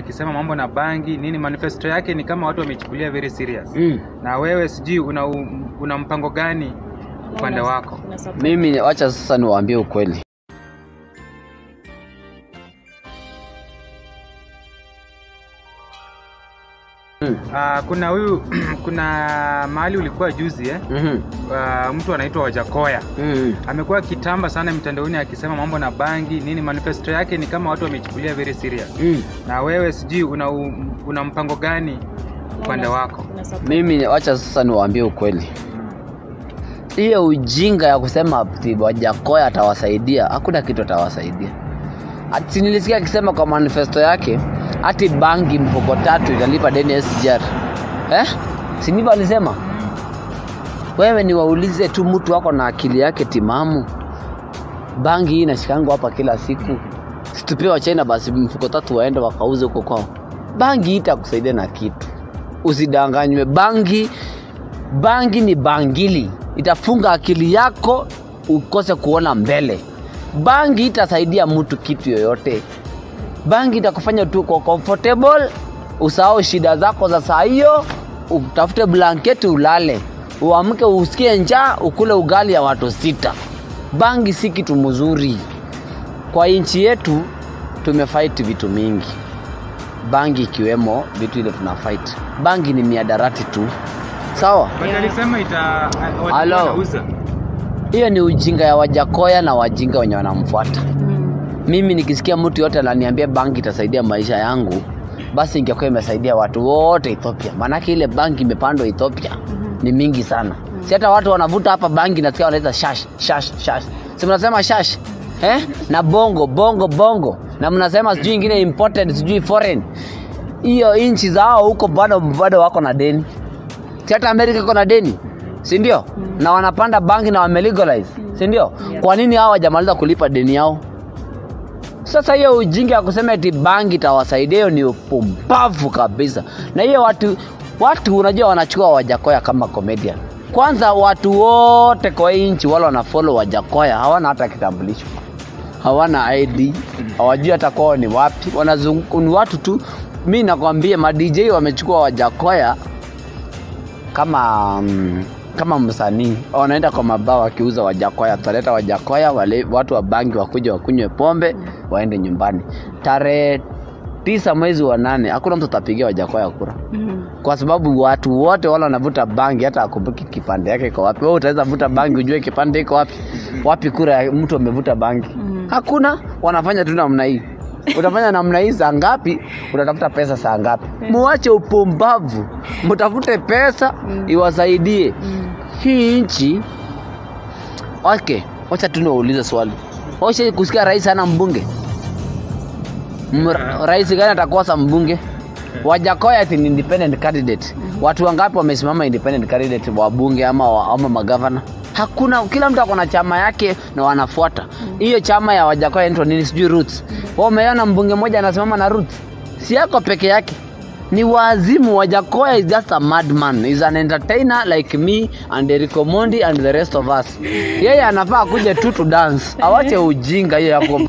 akisema mambo na bangi nini, manifesto yake ni kama watu wamechukulia very serious. Mm. Na wewe sijui una, una mpango gani upande wako? Mimi wacha sasa niwaambie ukweli. Ah, kuna huyu kuna mahali ulikuwa juzi eh? mm -hmm. uh, mtu anaitwa Wajakoya mm -hmm. amekuwa akitamba sana mitandaoni akisema mambo na bangi nini, manifesto yake ni kama watu wamechukulia very serious. Mm. Na wewe sijui una, una mpango gani upande wako? Mimi wacha sasa niwaambie ukweli. Hiyo ujinga ya kusema ati Wajakoya atawasaidia, hakuna kitu atawasaidia. Ati nilisikia akisema kwa manifesto yake ati bangi mfuko tatu italipa deni SGR. Eh? Si ndivyo alisema? Wewe niwaulize tu mtu wako na akili yake timamu. Bangi hii inashikangwa hapa kila siku. Situpie wa China basi mfuko tatu waende wakauze huko kwao. Bangi hii itakusaidia na kitu. Usidanganywe. Bangi bangi ni bangili, itafunga akili yako ukose kuona mbele. Bangi itasaidia mtu kitu yoyote. Bangi itakufanya tu kwa comfortable, usahau shida zako za saa hiyo, utafute blanketi ulale, uamke usikie njaa, ukule ugali ya watu sita. Bangi si kitu mzuri kwa nchi yetu. Tumefight vitu mingi, bangi ikiwemo vitu ile tuna fight. Bangi ni miadarati tu, sawa. Wanauza. Hiyo ni ujinga ya Wajakoya na wajinga wenye wanamfuata. Mimi nikisikia mtu yote ananiambia banki itasaidia maisha yangu, basi ingekuwa imesaidia watu wote Ethiopia, maanake ile banki imepandwa Ethiopia mm-hmm. ni mingi sana. mm-hmm. Si hata watu wanavuta hapa banki nasikia wanaita shash shash shash, si mnasema shash eh? na bongo bongo bongo, na mnasema sijui ingine important sijui foreign. Hiyo nchi zao huko bado bado wako na deni si hata Amerika iko na deni si ndio? Na wanapanda banki na wamelegalize si ndio? Kwa nini hao hawajamaliza kulipa deni yao? Sasa hiyo ujinga ya kusema eti bangi itawasaidia, hiyo ni upumbavu kabisa. Na hiyo watu watu unajua wanachukua Wajakoya kama comedian. Kwanza watu wote kwa hii nchi wale wanafollow Wajakoya hawana hata kitambulisho, hawana ID, hawajui hata kwao ni wapi, ni watu tu. Mi nakwambia ma DJ wamechukua Wajakoya kama mm, kama msanii wanaenda kwa mabaa wakiuza wajakoya, tutaleta wajakoya wale watu wa bangi wakuja wakunywe pombe waende nyumbani. Tarehe tisa mwezi wa nane hakuna mtu atapigia wajakoya kura kwa sababu watu wote wala wanavuta bangi, hata akumbuki kipande yake iko wapi. Wewe utaweza vuta bangi ujue kipande iko wapi? Wapi kura ya mtu amevuta bangi? Hakuna. Wanafanya tu namna hii. Utafanya namna hii saa ngapi? Utatafuta pesa saa ngapi? Muache upumbavu, mtafute pesa iwasaidie hii nchi. Okay, wacha tu niwaulize swali. washa kusikia rais ana mbunge rahis rais gani atakosa mbunge? Wajakoya ati ni independent candidate. Watu wangapi wamesimama independent candidate wa bunge ama, ama magavana? Hakuna. Kila mtu ako na chama yake na wanafuata hiyo mm. chama ya Wajakoya inaitwa nini? Sijui Roots. Wao umeona mbunge mmoja anasimama na Roots, si yako peke yake ni wazimu. Wajakoya is just a madman, is an entertainer like me and Erico Mondi and the rest of us. Yeye anafaa kuja tu to dance, awache ujinga hiyo yako